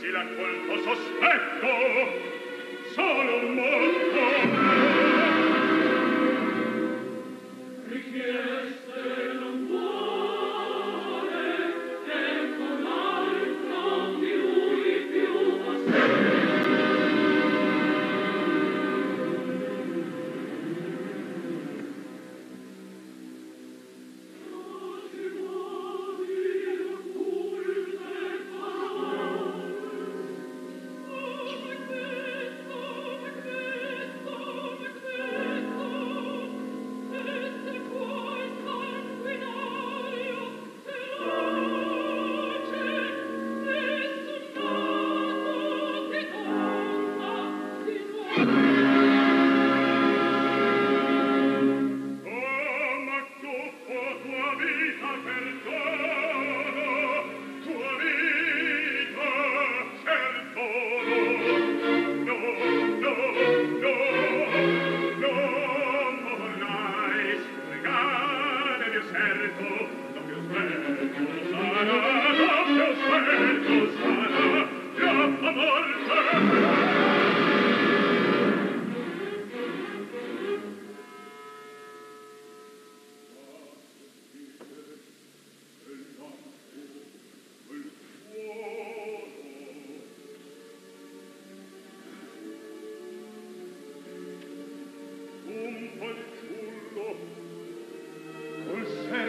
si l'accolto sospetto, sono morto. Col